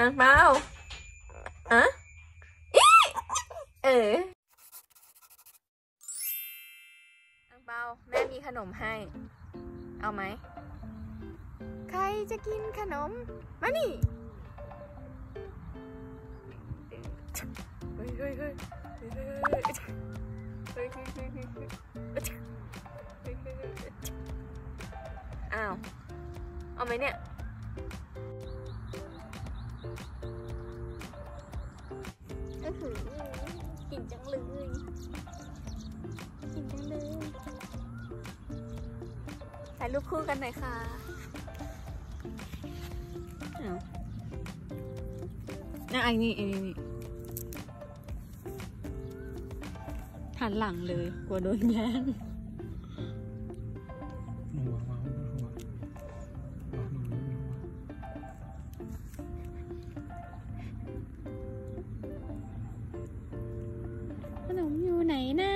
อังเปล่าอะเอออังเปาแม่มีขนมให้ เอาไหม ใครจะกินขนม มานี่เฮ้ยเฮ้ยเฮ้ยอ้าว เอาไหมเนี่ย เกินจังเลยกินจังเลยถ่ายรูปคู่กันหน่อยค่ะเอาอะไอ้นี่ไอ้นี่นี่หันหลังเลย กลัวโดนแย่ง ขนมอยู่ไหนนะ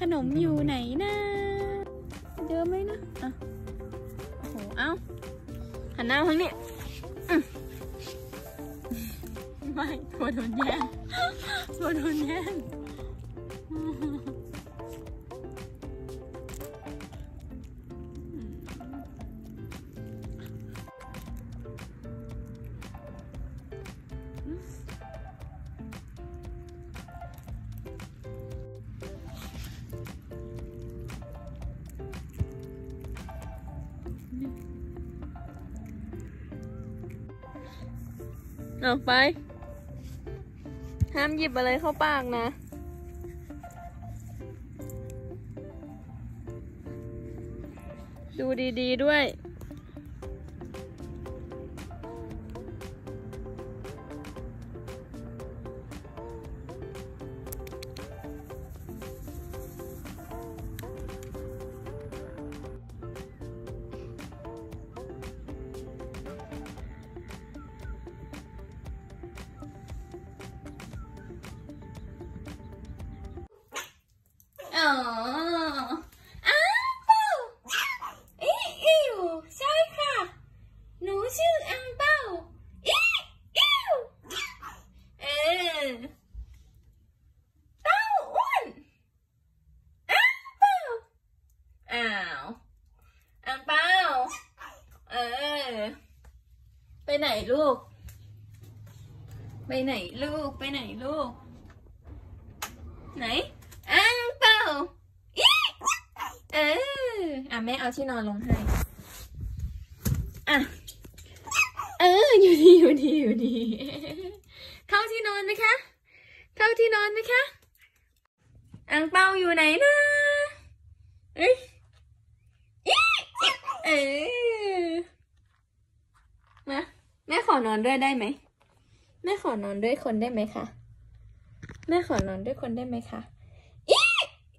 ขนมอยู่ไหนนะเจอไหมนะอะโอ้โหเอ้าหันหน้ามาทางนี้ไม่ตัวโดนแย่งตัวโดนแย่ง เอาไป ห้ามหยิบอะไรเข้าปากนะ ดูดีๆด้วย เต้าอ้วนอังเปาอ้าวอังเปาเออ ไปไหนลูก ไปไหนลูก ไปไหนลูก ไหนอังเปาอีเออ อะแม่เอาที่นอนลงให้ อะ เออ อยู่ดีอยู่ดีอยู่ดี นอนไหมคะเข้าที่นอนไหมคะ อังเปาอยู่ไหนนะเอ้ยอีเออมาแม่ขอนอนด้วยได้ไหมแม่ขอนอนด้วยคนได้ไหมคะแม่ขอนอนด้วยคนได้ไหมคะอี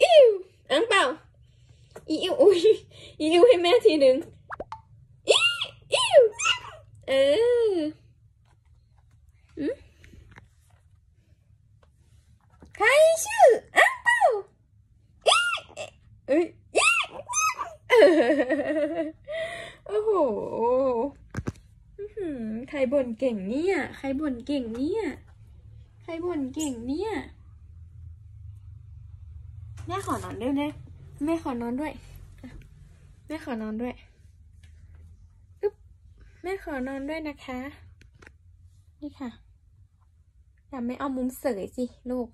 อิวอังเป่าอีอิวอุ้ยอีอิวให้แม่ทีหนึ่งอีอิวเอออืม ใครชื่ออังเปาเอ้ยอีเออโอ้โหใครบ่นเก่งเนี่ย ใครบ่นเก่งเนี่ย ใครบ่นเก่งเนี่ยแม่ขอนอนด้วยนะแม่ขอนอนด้วย แม่ขอนอนด้วยอึ๊บแม่ขอนอนด้วยนะคะ นี่ค่ะอย่าไม่เอามุมเสยสิลูก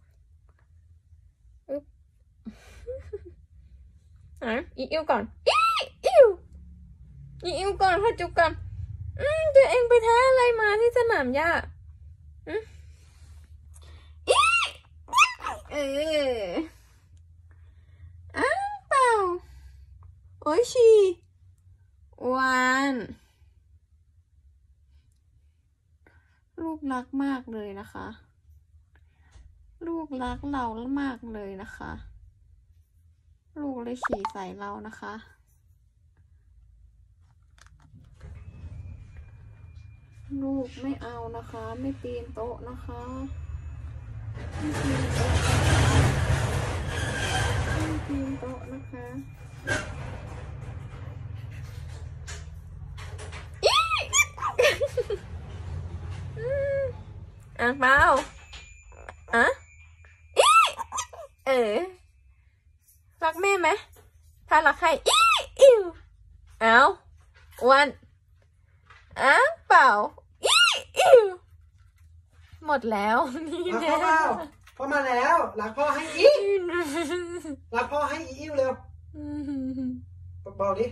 อะอีอิวก่อนอีอิวอีอิวก่อนพ่อจุกก่อนอืมตัวเองไปแท้อะไรมาที่สนามหญ้าอืมอีเอออ้าวเปล่าโอ้ยชีวานลูกรักมากเลยนะคะ ลูกรักเรามากเลยนะคะ ลูกเลยฉี่ใส่เรานะคะ ลูกไม่เอานะคะ ไม่ปีนโต๊ะนะคะไม่ปีนโต๊ะไม่ปีนโต๊ะนะคะอีอืมอ่างเปาอะเออ รักแม่ไหม ถ้ารักใครอีอิวเอาอ้วนอ่างเปล่าอีอิวหมดแล้วนี่รักแน่พ่อเปล่าพ่อมาแล้วรักพ่อให้อีรักพ่อให้อีอิ้วเร็วเบาๆดิ